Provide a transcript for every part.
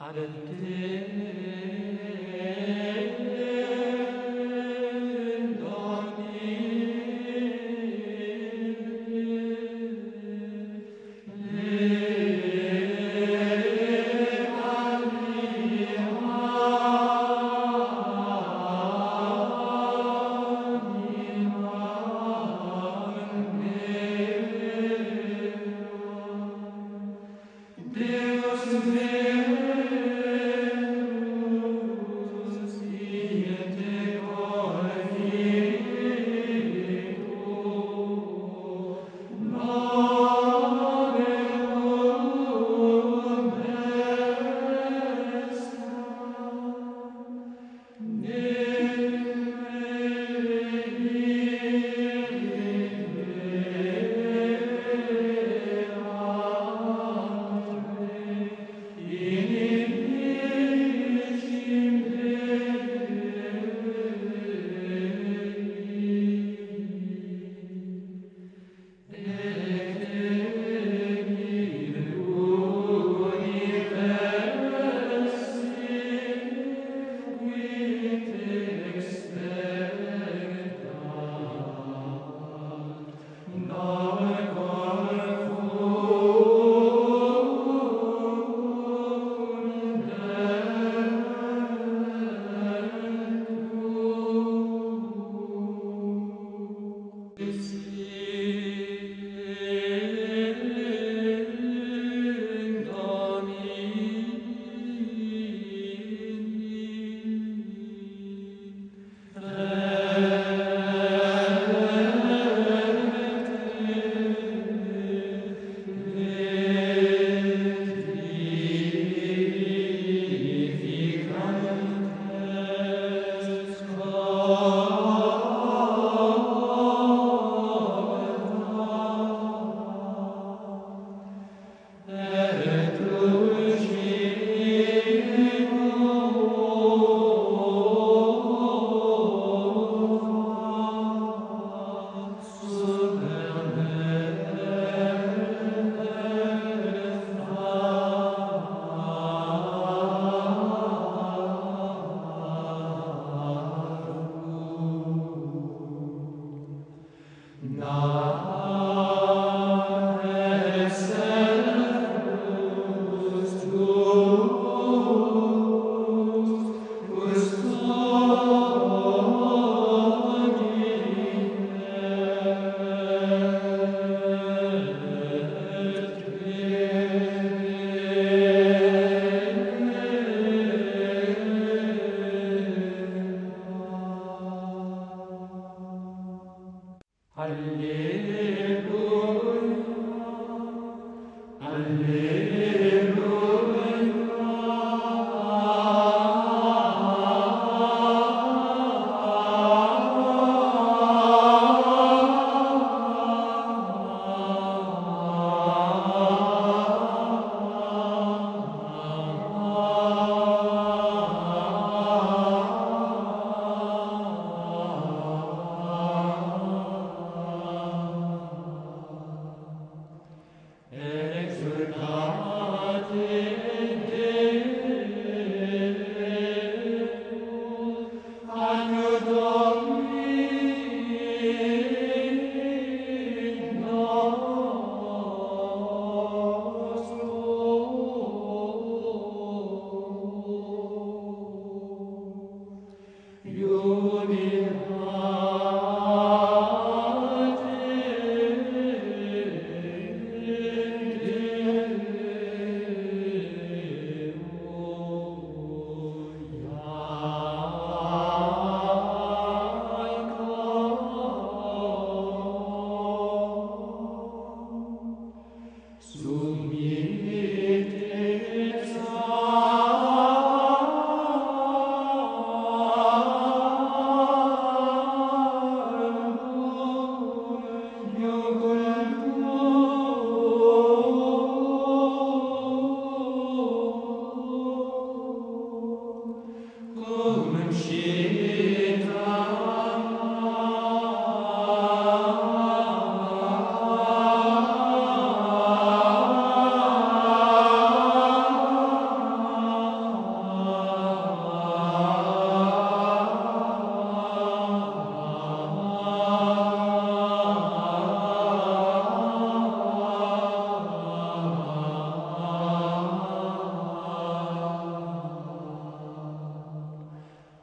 아랫대 Hallelujah.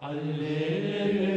Alleluia.